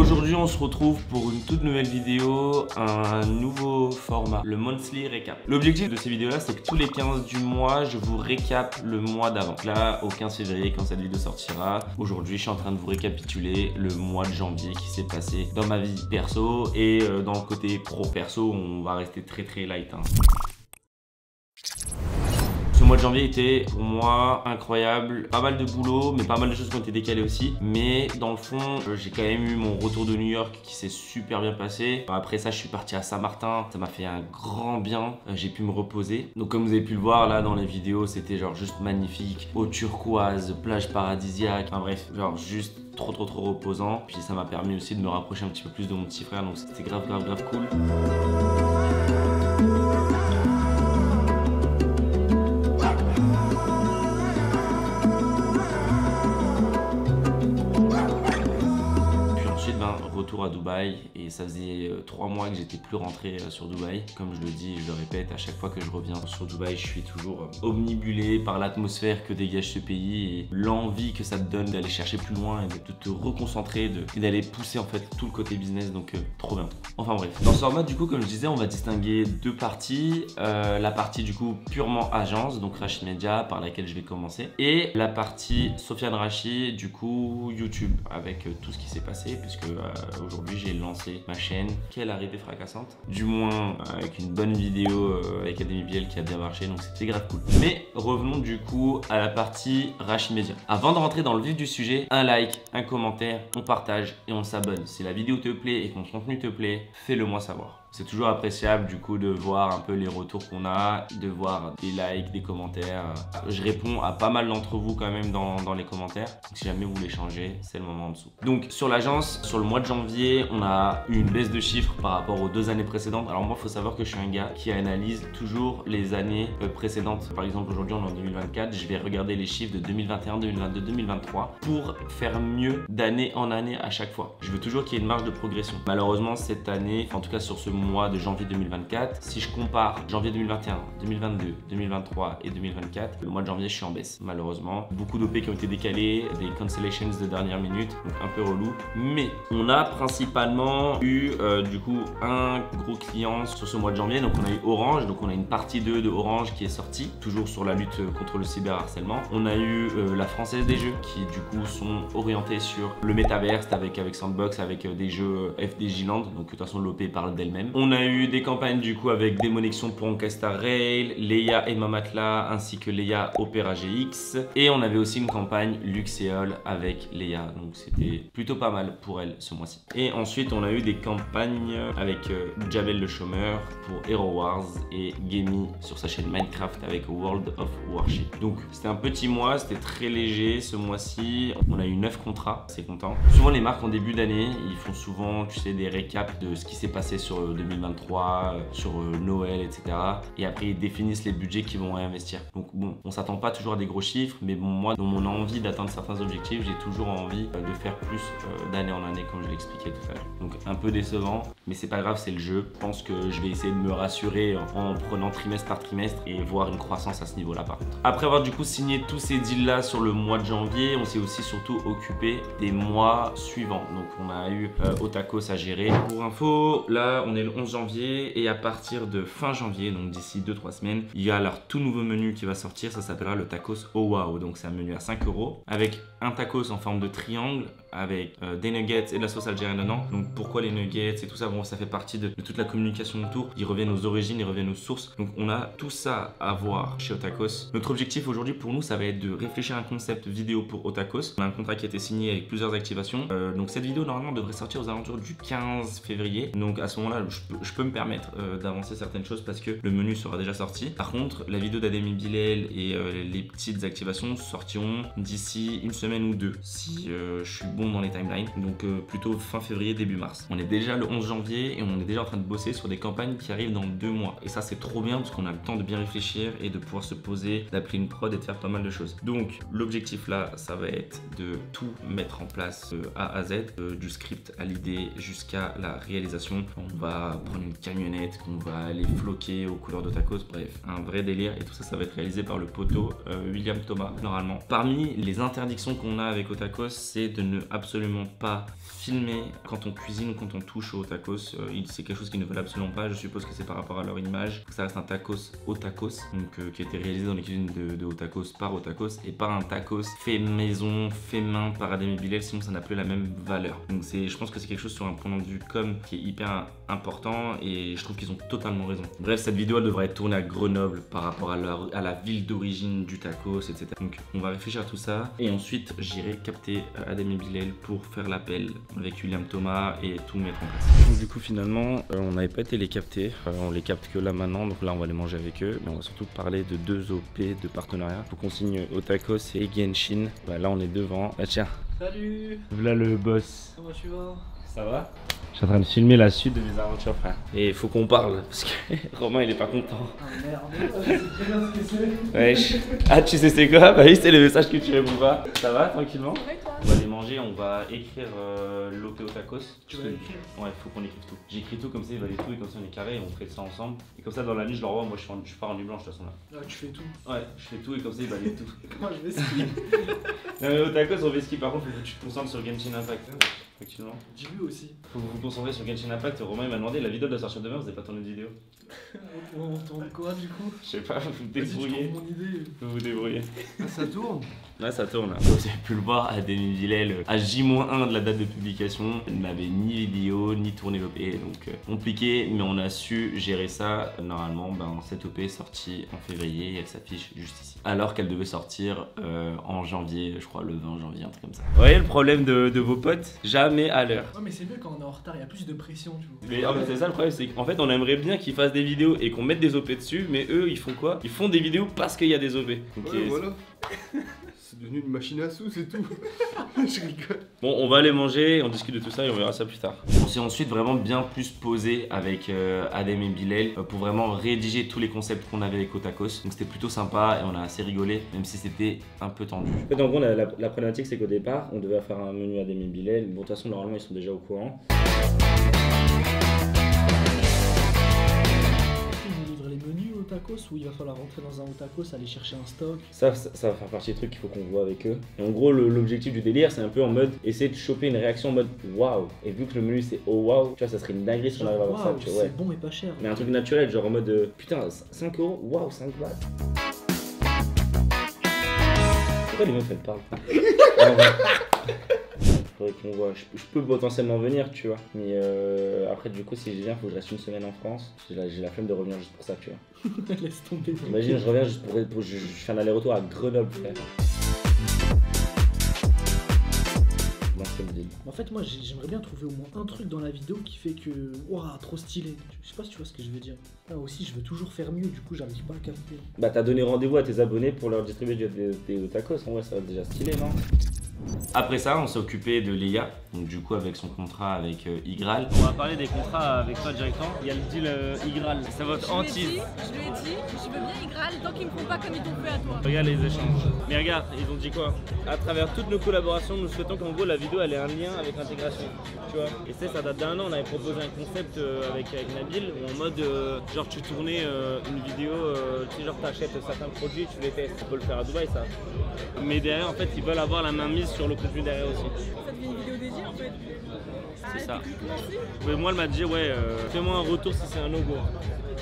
Aujourd'hui, on se retrouve pour une toute nouvelle vidéo, un nouveau format, le monthly recap. L'objectif de ces vidéos-là, c'est que tous les 15 du mois, je vous récap le mois d'avant. Là, au 15 février, quand cette vidéo sortira, aujourd'hui, je suis en train de vous récapituler le mois de janvier qui s'est passé dans ma vie perso et euh, dans le côté pro. Perso, on va rester très très light. Hein. Janvier était pour moi incroyable. Pas mal de boulot, mais pas mal de choses qui ont été décalées aussi. Mais dans le fond, euh, j'ai quand même eu mon retour de New York qui s'est super bien passé. Après ça, je suis parti à Saint-Martin. Ça m'a fait un grand bien. Euh, j'ai pu me reposer. Donc comme vous avez pu le voir là dans les vidéos, c'était genre juste magnifique. Eau turquoise, plage paradisiaque. Enfin bref, genre juste trop trop trop reposant. Puis ça m'a permis aussi de me rapprocher un petit peu plus de mon petit frère. Donc c'était grave grave grave cool. À Dubaï et ça faisait euh, trois mois que j'étais plus rentré euh, sur Dubaï. Comme je le dis, je le répète, à chaque fois que je reviens sur Dubaï, je suis toujours euh, omnibulé par l'atmosphère que dégage ce pays et l'envie que ça te donne d'aller chercher plus loin et de te reconcentrer et d'aller pousser en fait tout le côté business. Donc trop bien. Enfin bref. Dans ce format, du coup, comme je disais, on va distinguer deux parties. la partie du coup purement agence, donc Rachid Media par laquelle je vais commencer, et la partie Sofiane Rachid, du coup YouTube avec tout ce qui s'est passé puisque aujourd'hui, j'ai lancé ma chaîne. Quelle arrivée fracassante. Du moins, euh, avec une bonne vidéo euh, avec Academy Biel qui a bien marché, donc c'était grave cool. Mais revenons du coup à la partie Rachid Media. Avant de rentrer dans le vif du sujet, un like, un commentaire, on partage et on s'abonne. Si la vidéo te plaît et que mon contenu te plaît, fais-le moi savoir. C'est toujours appréciable du coup de voir un peu les retours qu'on a, de voir des likes, des commentaires. Je réponds à pas mal d'entre vous quand même dans, les commentaires. Si jamais vous voulez changer, c'est le moment en dessous. Donc sur l'agence, sur le mois de janvier, on a eu une baisse de chiffres par rapport aux deux années précédentes. Alors moi, il faut savoir que je suis un gars qui analyse toujours les années euh, précédentes. Par exemple, aujourd'hui, on est en 2024. Je vais regarder les chiffres de 2021, 2022, 2023 pour faire mieux d'année en année à chaque fois. Je veux toujours qu'il y ait une marge de progression. Malheureusement, cette année, en tout cas sur ce mois de janvier 2024. Si je compare janvier 2021, 2022, 2023 et 2024, le mois de janvier, je suis en baisse, malheureusement. Beaucoup d'OP qui ont été décalés, des cancellations de dernière minute, donc un peu relou. Mais on a principalement eu euh, du coup un gros client sur ce mois de janvier. Donc on a eu Orange, donc on a une partie 2 de Orange qui est sortie, toujours sur la lutte contre le cyberharcèlement. On a eu euh, la Française des Jeux qui du coup sont orientés sur le métaverse avec, avec Sandbox, avec euh, des jeux FDJ Land. Donc de toute façon l'OP parle d'elle-même. On a eu des campagnes du coup avec Démonexion pour Ancastar Rail, Leia et Mamatla ainsi que Leia Opera GX. Et on avait aussi une campagne Luxeol avec Leia. Donc c'était plutôt pas mal pour elle ce mois-ci. Et ensuite on a eu des campagnes avec euh, Jabel le chômeur pour Hero Wars et Gamey sur sa chaîne Minecraft avec World of Warship. Donc c'était un petit mois, c'était très léger ce mois-ci. On a eu 9 contrats, c'est content. Souvent les marques en début d'année, ils font souvent tu sais des récaps de ce qui s'est passé sur 2023 euh, sur euh, Noël, etc. Et après, ils définissent les budgets qu'ils vont réinvestir. Donc bon, on s'attend pas toujours à des gros chiffres, mais bon, moi, dans mon envie d'atteindre certains objectifs, j'ai toujours envie euh, de faire plus d'année en année, comme je l'expliquais tout à l'heure. Donc un peu décevant, mais c'est pas grave, c'est le jeu. Je pense que je vais essayer de me rassurer en prenant trimestre par trimestre et voir une croissance à ce niveau-là par contre. Après avoir du coup signé tous ces deals-là sur le mois de janvier, on s'est aussi surtout occupé des mois suivants. Donc on a eu Otakos à gérer. Pour info, là on est le 11 janvier et à partir de fin janvier, donc d'ici 2-3 semaines, il y a leur tout nouveau menu qui va sortir, ça s'appellera le tacos Oh Wow, donc c'est un menu à 5 euros avec un tacos en forme de triangle avec euh, des nuggets et de la sauce algérienne dedans. Donc pourquoi les nuggets et tout ça? Bon, ça fait partie de, toute la communication autour. Ils reviennent aux origines, ils reviennent aux sources. Donc on a tout ça à voir chez Otakos. Notre objectif aujourd'hui pour nous, ça va être de réfléchir à un concept vidéo pour Otakos. On a un contrat qui a été signé avec plusieurs activations. Euh, donc cette vidéo normalement devrait sortir aux alentours du 15 février. Donc à ce moment-là, je peux, me permettre euh, d'avancer certaines choses parce que le menu sera déjà sorti. Par contre, la vidéo d'Ademi Bilel et les petites activations sortiront d'ici une semaine ou deux. Si je suis bon dans les timelines, donc euh, plutôt fin février, début mars. On est déjà le 11 janvier et on est déjà en train de bosser sur des campagnes qui arrivent dans deux mois. Et ça, c'est trop bien parce qu'on a le temps de bien réfléchir et de pouvoir se poser, d'appeler une prod et de faire pas mal de choses. Donc, l'objectif là, ça va être de tout mettre en place euh, A à Z, euh, du script à l'idée jusqu'à la réalisation. On va prendre une camionnette, qu'on va aller floquer aux couleurs de. Bref, un vrai délire. Et tout ça, ça va être réalisé par le poteau William Thomas, normalement. Parmi les interdictions qu'on a avec Otakos, c'est de ne absolument pas filmer quand on cuisine ou quand on touche au tacos. Euh, c'est quelque chose qui ne veulent absolument pas. Je suppose que c'est par rapport à leur image. Ça reste un tacos au tacos, donc euh, qui a été réalisé dans les cuisines de, de Otakos par Otakos et pas un tacos fait maison, fait main par Adem Bilel. Sinon, ça n'a plus la même valeur. Donc, c'est, je pense que c'est quelque chose sur un point de vue com qui est hyper important et je trouve qu'ils ont totalement raison. Bref, cette vidéo elle devrait être tournée à Grenoble par rapport à, leur, la ville d'origine du tacos, etc. Donc, on va réfléchir à tout ça et ensuite j'irai capter euh, Adem et Pour faire l'appel avec William Thomas et tout mettre en place. Donc, du coup, finalement, euh, on n'avait pas été les capter. Euh, on les capte que là maintenant, donc là, on va les manger avec eux. Mais on va surtout parler de deux OP de partenariat. Faut qu'on signe Otakos et Genshin. Bah, là, on est devant. Bah, tiens. Salut Voilà le boss. Comment tu vas? Ça va? Je suis en train de filmer la suite de mes aventures, frère. Et il faut qu'on parle, parce que Romain, il est pas content. Ah merde, je sais très bien ce que c'est. Wesh. Ah, tu sais c'est quoi? Bah oui, c'est le message que tu réponds pas. Ça va, tranquillement? Ouais, toi? Manger, on va écrire euh, l'OP au tacos. Tu vas écrire Ouais, faut qu'on écrive tout. J'écris tout comme ça, il va les tout et comme ça on est carré et on fait ça ensemble. Et comme ça dans la nuit, je leur envoie. Moi, je, suis en- je pars en nuit blanche de toute façon là. Ah, tu fais tout. Ouais, je fais tout et comme ça il valide tout. Moi, je vais skier. Non, mais au tacos, on fait ski. Par contre, faut que tu te concentres sur Genshin Impact. Effectivement. J'ai vu aussi. Faut que vous vous concentrez sur Genshin Impact. Romain il m'a demandé la vidéo doit sortir demain, vous avez pas tourné de vidéo On tourne quoi du coup? Je sais pas, vous vous Vas-y, je débrouillez. mon idée. Vous vous débrouillez. Ah, ça tourne Là, ça tourne. Vous avez pu le voir, Adèle Villel, à J-1 de la date de publication, elle n'avait ni vidéo, ni tourné l'OP, donc euh, compliqué, mais on a su gérer ça. Normalement, ben, cette OP est sortie en février et elle s'affiche juste ici. Alors qu'elle devait sortir euh, en janvier, je crois le 20 janvier, un truc comme ça. Vous voyez le problème de, de vos potes? Jamais à l'heure. Ouais, mais c'est mieux quand on est en retard, il y a plus de pression, tu vois. Mais en fait, c'est ça le problème, c'est qu'en fait, on aimerait bien qu'ils fassent des vidéos et qu'on mette des OP dessus, mais eux, ils font quoi? Ils font des vidéos parce qu'il y a des OP. Donc, Ouais, voilà. C'est devenu une machine à sous, c'est tout. je rigole. Bon, on va aller manger, on discute de tout ça et on verra ça plus tard. On s'est ensuite vraiment bien plus posé avec euh, Adem et Bilal euh, pour vraiment rédiger tous les concepts qu'on avait avec Otakos. Donc c'était plutôt sympa et on a assez rigolé, même si c'était un peu tendu. En fait, en gros, la, la- la problématique, c'est qu'au départ, on devait faire un menu Adem et Bilal. Bon, de toute façon, normalement, ils sont déjà au courant. Tacos ou il va falloir rentrer dans un au tacos, aller chercher un stock? Ça, ça, ça va faire partie des trucs qu'il faut qu'on voit avec eux. Et en gros, l'objectif du délire, c'est un peu en mode essayer de choper une réaction en mode waouh. Et vu que le menu c'est oh waouh, tu vois, ça serait une dinguerie si on arrive à avoir ça, Waouh, tu vois. ouais. c'est bon et pas cher. Mais un truc naturel, genre en mode euh, putain, 5 euros, waouh, 5 balles. Pourquoi les meufs elles parlent? Faudrait qu'on voit. Je, je peux potentiellement venir, tu vois. Mais euh, après, du coup, si je viens, faut que je reste une semaine en France. J'ai la, flemme de revenir juste pour ça, tu vois. Laisse tomber. Imagine, je reviens juste pour. pour- je, je fais un aller-retour à Grenoble, frère. En fait, moi, j'ai- j'aimerais bien trouver au moins un truc dans la vidéo qui fait que. Waouh, trop stylé. Je sais pas si tu vois ce que je veux dire. Là aussi, je veux toujours faire mieux, du coup, j'arrive pas à capter. Bah, t'as donné rendez-vous à tes abonnés pour leur distribuer des, des, des tacos. En vrai, ça va être déjà stylé, non? Après ça, on s'est occupé de Léa, donc du coup, avec son contrat avec euh, Igral. On va parler des contrats avec toi directement. Il y a le deal euh, Igral, c'est votre Je lui ai hantise. dit, je lui ai dit, je veux bien Igral tant qu'ils me font pas comme ils t'ont fait à toi. Regarde les échanges. Mais regarde, ils ont dit quoi? À travers toutes nos collaborations, nous souhaitons qu'en gros la vidéo elle ait un lien avec l'intégration. Tu vois Et c'est ça date d'un an, on avait proposé un concept euh, avec, avec Nabil où en mode euh, genre tu tournais euh, une vidéo, euh, tu sais genre t'achètes certains produits, tu les testes. On peut le faire à Dubaï ça. Mais derrière en fait ils veulent avoir la main mise sur le contenu derrière aussi. Ça devient une vidéo dédiée en fait. Ah, ça. Mais moi elle m'a dit ouais euh, fais-moi un retour si c'est un no-go.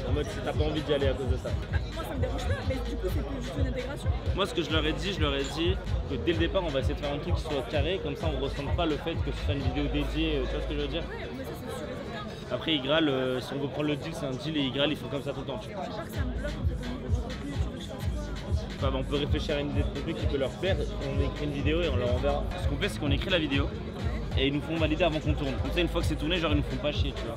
En mode si t'as pas envie d'y aller à cause de ça. Ah, moi ça me dérange pas, mais du coup c'est plus juste une intégration. Moi, ce que je leur ai dit, je leur ai dit que dès le départ, on va essayer de faire un truc qui soit carré, comme ça, on ressent pas le fait que ce soit une vidéo dédiée. euh, Tu vois ce que je veux dire? Ouais, mais ça c'est sûr et certain. Après, Igral, euh, si on veut prendre le deal, c'est un deal et Igral, ils font comme ça tout le temps. Peur que ça me bloque en fait On peut réfléchir à une idée de contenu qui peut leur plaire. On écrit une vidéo et on leur enverra. Ce qu'on fait, c'est qu'on écrit la vidéo et ils nous font valider avant qu'on tourne. Comme ça, une fois que c'est tourné, genre, ils nous font pas chier, tu vois.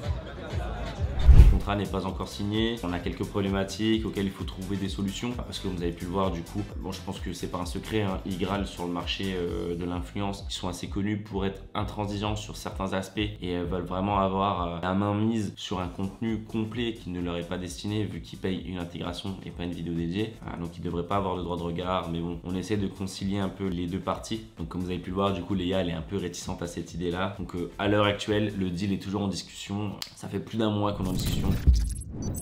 Contrat n'est pas encore signé. On a quelques problématiques auxquelles il faut trouver des solutions. Parce que vous avez pu le voir du coup, bon je pense que c'est pas un secret, hein, Igral sur le marché euh, de l'influence, ils sont assez connus pour être intransigeants sur certains aspects et veulent vraiment avoir euh, la main mise sur un contenu complet qui ne leur est pas destiné vu qu'ils payent une intégration et pas une vidéo dédiée. donc ils devraient pas avoir le droit de regard, mais bon, on essaie de concilier un peu les deux parties. Donc comme vous avez pu le voir, du coup Léa elle est un peu réticente à cette idée là. Donc euh, à l'heure actuelle, le deal est toujours en discussion. Ça fait plus d'un mois qu'on est en discussion.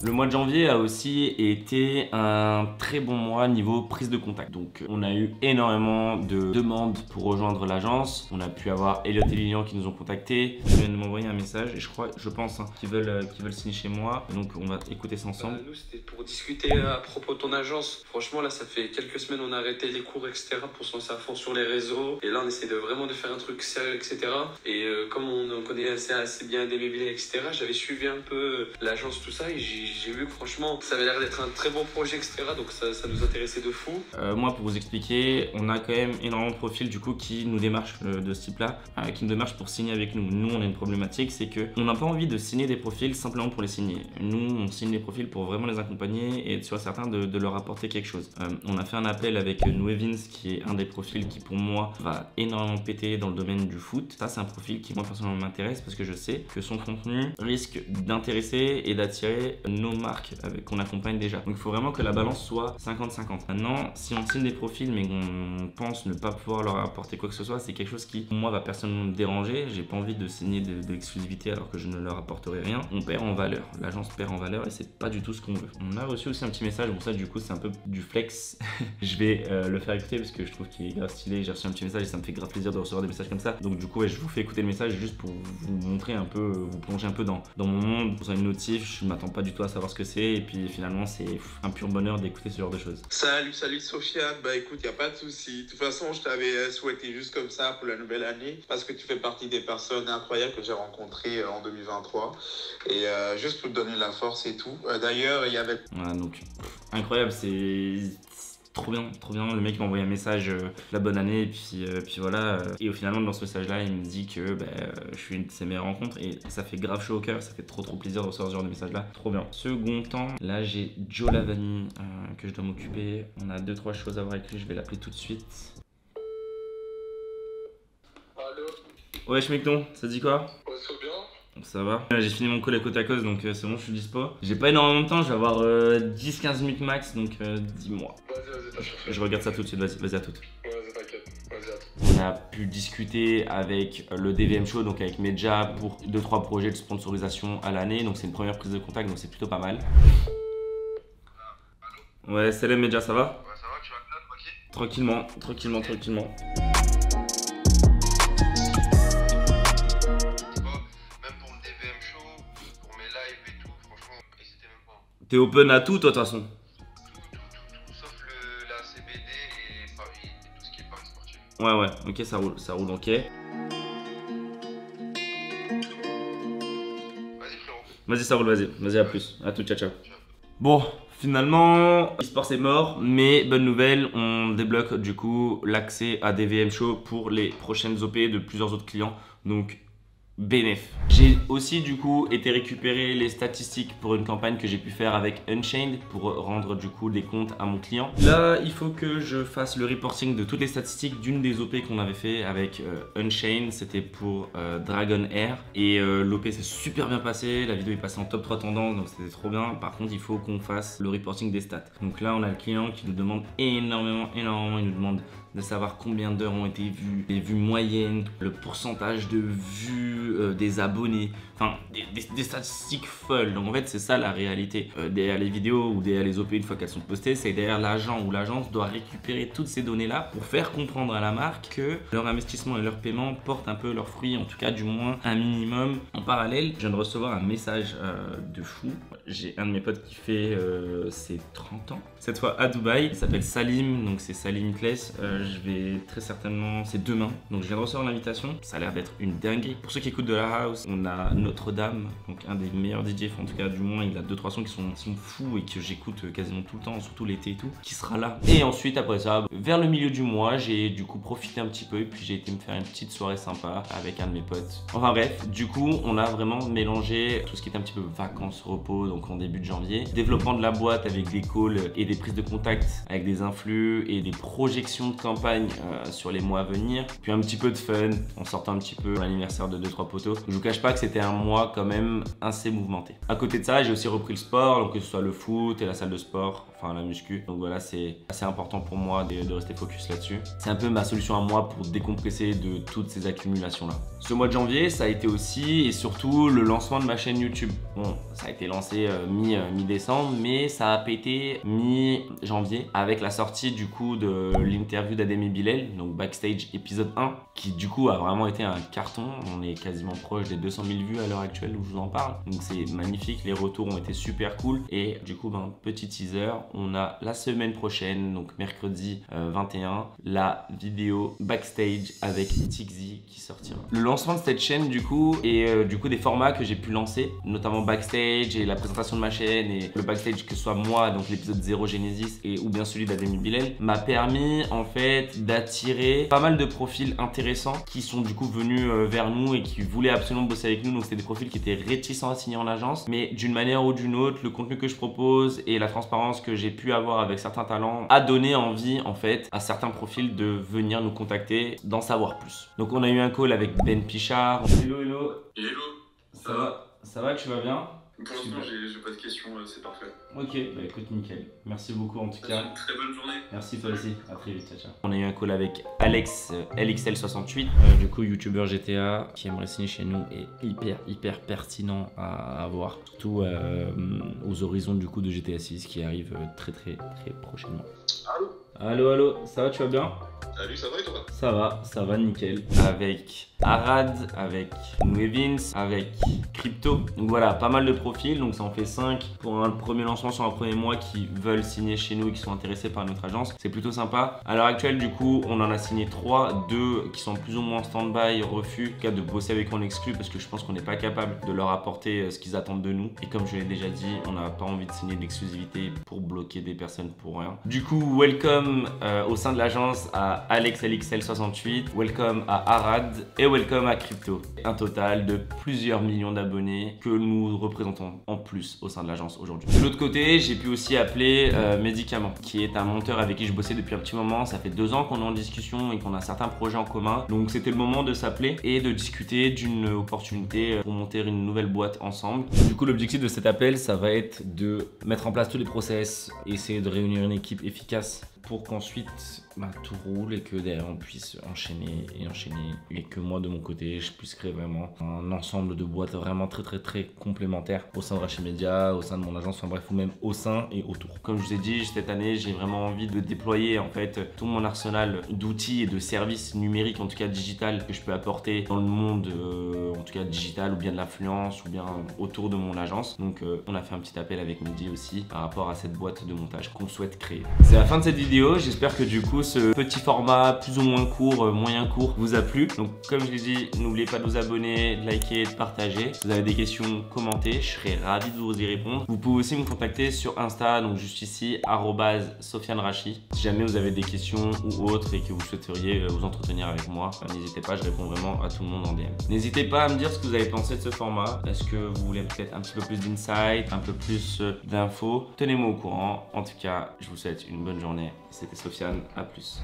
Le mois de janvier a aussi été un très bon mois niveau prise de contact. Donc on a eu énormément de demandes pour rejoindre l'agence. On a pu avoir Elliot et Lilian qui nous ont contactés. Ils viennent m'envoyer un message et je crois, je pense, hein, qu'ils veulent, euh, signer chez moi. Donc on va écouter ça ensemble. Euh, discuter à propos de ton agence. Franchement là ça fait quelques semaines on a arrêté les cours etc pour se lancer à fond sur les réseaux. Et là on essaie de vraiment de faire un truc sérieux etc. Et euh, comme on, connaît assez, assez bien des etc. J'avais suivi un peu l'agence tout ça et j'ai vu que franchement, ça avait l'air d'être un très bon projet, etc. Donc ça, nous intéressait de fou. Euh, moi, pour vous expliquer, on a quand même énormément de profils du coup qui nous démarchent euh, de ce type-là, euh, qui nous démarchent pour signer avec nous. Nous, on a une problématique, c'est que on n'a pas envie de signer des profils simplement pour les signer. Nous, on signe des profils pour vraiment les accompagner et être sûr certain de, leur apporter quelque chose. on a fait un appel avec Nuevins, qui est un des profils qui pour moi va énormément péter dans le domaine du foot. Ça, c'est un profil qui moi personnellement m'intéresse parce que je sais que son contenu risque d'intéresser et d'attirer nos marques qu'on accompagne déjà. Donc il faut vraiment que la balance soit 50-50. Maintenant, si on signe des profils mais qu'on pense ne pas pouvoir leur apporter quoi que ce soit, c'est quelque chose qui, moi, va personnellement me déranger. J'ai pas envie de signer de, l'exclusivité alors que je ne leur apporterai rien. On perd en valeur. L'agence perd en valeur et c'est pas du tout ce qu'on veut. On reçu aussi un petit message, bon ça du coup c'est un peu du flex. je vais euh, le faire écouter parce que je trouve qu'il est grave stylé. J'ai reçu un petit message et ça me fait grave plaisir de recevoir des messages comme ça. Donc du coup, je vous fais écouter le message juste pour vous montrer un peu, vous plonger un peu dans, dans mon monde. Vous avez une notif, je m'attends pas du tout à savoir ce que c'est et puis finalement c'est un pur bonheur d'écouter ce genre de choses. Salut, salut Sofiane, bah écoute, y a pas de souci. De toute façon, je t'avais euh, souhaité juste comme ça pour la nouvelle année parce que tu fais partie des personnes incroyables que j'ai rencontrées euh, en 2023 et euh, juste pour te donner la force et tout. D'ailleurs, il y avait... Voilà, donc incroyable, c'est trop bien, trop bien. Le mec m'a envoyé un message euh, la bonne année et puis, euh, puis voilà. Et au final, dans ce message-là, il me dit que bah, je suis une de ses meilleures rencontres et ça fait grave chaud au cœur. Ça fait trop trop plaisir de recevoir ce genre de message-là. Trop bien. Second temps, là j'ai Joe Lavani euh, que je dois m'occuper. On a deux trois choses à voir avec lui. Je vais l'appeler tout de suite. Allô Ouais, Schmecton, ça dit quoi? Ça va. J'ai fini mon call à côte à cause donc c'est bon, je suis dispo. J'ai pas énormément de temps, je vais avoir 10-15 minutes max donc dis-moi. Je regarde ça tout de suite, vas-y, vas-y à toutes. On a pu discuter avec le DVM Show, donc avec Medja, pour 2-3 projets de sponsorisation à l'année. Donc c'est une première prise de contact, donc c'est plutôt pas mal. Ouais, salam Medja, ça va? Ouais, ça va, tu vas bien, tranquille? Tranquillement, tranquillement, tranquillement. T'es open à tout, toi, de toute façon Ouais, ouais, ok, ça roule, ça roule, ok. Vas-y, frérot. Vas-y, ça roule, vas-y. Vas-y, à plus. À tout, ciao, ciao. Bon, finalement, l'e-sport c'est mort, mais bonne nouvelle, on débloque du coup l'accès à des VM Show pour les prochaines OP de plusieurs autres clients. Donc, Bénéf. J'ai aussi du coup été récupérer les statistiques pour une campagne que j'ai pu faire avec Unchained pour rendre du coup des comptes à mon client. Là, il faut que je fasse le reporting de toutes les statistiques d'une des OP qu'on avait fait avec euh, Unchained. C'était pour euh, Dragon Air et euh, l'OP s'est super bien passé. La vidéo est passée en top 3 tendances donc c'était trop bien. Par contre, il faut qu'on fasse le reporting des stats. Donc là, on a le client qui nous demande énormément, énormément. Il nous demande de savoir combien d'heures ont été vues, les vues moyennes, le pourcentage de vues euh, des abonnés, enfin des, statistiques folles. Donc en fait c'est ça la réalité. Euh, derrière les vidéos ou derrière les OP une fois qu'elles sont postées, c'est derrière l'agent ou l'agence doit récupérer toutes ces données là pour faire comprendre à la marque que leur investissement et leur paiement portent un peu leurs fruits, en tout cas du moins un minimum. En parallèle, je viens de recevoir un message euh, de fou. J'ai un de mes potes qui fait ses 30 ans, cette fois à Dubaï, il s'appelle Salim, donc c'est Salim Kless je vais très certainement, c'est demain, donc je viens de recevoir l'invitation. Ça a l'air d'être une dinguerie. Pour ceux qui écoutent de la house, on a Notre-Dame, donc un des meilleurs DJ, en tout cas du moins, il a deux trois sons qui sont, sont fous et que j'écoute quasiment tout le temps, surtout l'été et tout, qui sera là. Et ensuite après ça, vers le milieu du mois, j'ai du coup profité un petit peu et puis j'ai été me faire une petite soirée sympa avec un de mes potes. Enfin bref, du coup, on a vraiment mélangé tout ce qui est un petit peu vacances, repos, donc en début de janvier, développement de la boîte avec des calls et des prises de contact avec des influx et des projections de euh, sur les mois à venir, puis un petit peu de fun en sortant un petit peu l'anniversaire de 2-3 poteaux. Je vous cache pas que c'était un mois quand même assez mouvementé. À côté de ça, j'ai aussi repris le sport, donc que ce soit le foot et la salle de sport, enfin la muscu. Donc voilà, c'est assez important pour moi de, rester focus là-dessus. C'est un peu ma solution à moi pour décompresser de toutes ces accumulations-là. Ce mois de janvier, ça a été aussi et surtout le lancement de ma chaîne YouTube. Bon, ça a été lancé euh, euh, mi-décembre, mais ça a pété mi-janvier avec la sortie du coup de l'interview d'Ademi Bilel, donc Backstage épisode 1, qui du coup a vraiment été un carton. On est quasiment proche des 200 000 vues à l'heure actuelle où je vous en parle. Donc c'est magnifique, les retours ont été super cool. Et du coup, ben, petit teaser, on a la semaine prochaine, donc mercredi euh, 21, la vidéo Backstage avec Tixi qui sortira. Le lancement de cette chaîne du coup et euh, du coup des formats que j'ai pu lancer, notamment Backstage et la présentation de ma chaîne et le Backstage que ce soit moi, donc l'épisode 0 Genesis et ou bien celui d'Ademi Bilel, m'a permis en fait d'attirer pas mal de profils intéressants qui sont du coup venus euh, vers nous et qui voulaient absolument bosser avec nous. Donc c'était des profils qui étaient réticents à signer en agence, mais d'une manière ou d'une autre, le contenu que je propose et la transparence que j'ai pu avoir avec certains talents a donné envie en fait à certains profils de venir nous contacter, d'en savoir plus. Donc on a eu un call avec Ben Pichard. Hello hello, Hello, ça va? Ça va, tu vas bien? Pour l'instant j'ai pas de questions, euh, c'est parfait. Ok, bah écoute nickel. Merci beaucoup en tout cas. une très bonne journée. Merci toi aussi, à très vite, ciao, ciao. On a eu un call avec Alex euh, LXL68, euh, du coup youtubeur GTA qui aimerait signer chez nous et hyper hyper pertinent à avoir, surtout euh, aux horizons du coup de GTA 6 qui arrive très très très prochainement. Allô? Allô allô, ça va tu vas bien? Salut, ça va et toi? Ça va, ça va nickel. Avec Arad, avec Nuevins, avec Crypto. Donc voilà, pas mal de profils. Donc ça en fait 5 pour un premier lancement sur un premier mois qui veulent signer chez nous et qui sont intéressés par notre agence. C'est plutôt sympa. À l'heure actuelle, du coup, on en a signé 3, 2 qui sont plus ou moins en stand-by, refus. En cas, de bosser avec en exclu parce que je pense qu'on n'est pas capable de leur apporter euh, ce qu'ils attendent de nous. Et comme je l'ai déjà dit, on n'a pas envie de signer de l'exclusivité pour bloquer des personnes pour rien. Du coup, welcome euh, au sein de l'agence à Alex LXL68, welcome à Arad et welcome à Crypto. Un total de plusieurs millions d'abonnés que nous représentons en plus au sein de l'agence aujourd'hui. De l'autre côté, j'ai pu aussi appeler euh, Médicament, qui est un monteur avec qui je bossais depuis un petit moment. Ça fait deux ans qu'on est en discussion et qu'on a certains projets en commun. Donc c'était le moment de s'appeler et de discuter d'une opportunité pour monter une nouvelle boîte ensemble. Du coup, l'objectif de cet appel, ça va être de mettre en place tous les process, essayer de réunir une équipe efficace pour qu'ensuite tout roule et que derrière on puisse enchaîner et enchaîner et que moi de mon côté je puisse créer vraiment un ensemble de boîtes vraiment très très très complémentaires au sein de Rachid Media, au sein de mon agence, enfin bref ou même au sein et autour. Comme je vous ai dit cette année j'ai vraiment envie de déployer en fait tout mon arsenal d'outils et de services numériques en tout cas digital que je peux apporter dans le monde euh, en tout cas digital ou bien de l'influence ou bien autour de mon agence. Donc euh, on a fait un petit appel avec Mehdi aussi par rapport à cette boîte de montage qu'on souhaite créer. C'est la fin de cette vidéo, j'espère que du coup ce petit format plus ou moins court, euh, moyen court vous a plu. Donc comme je l'ai dit, n'oubliez pas de vous abonner, de liker, de partager. Si vous avez des questions, commentez, je serai ravi de vous y répondre. Vous pouvez aussi me contacter sur Insta, donc juste ici, Sofiane Rachi. Si jamais vous avez des questions ou autres et que vous souhaiteriez euh, vous entretenir avec moi, euh, n'hésitez pas, je réponds vraiment à tout le monde en DM. N'hésitez pas à me dire ce que vous avez pensé de ce format. Est-ce que vous voulez peut-être un petit peu plus d'insight, un peu plus euh, d'infos? Tenez-moi au courant. En tout cas, je vous souhaite une bonne journée. C'était Sofiane, à plus.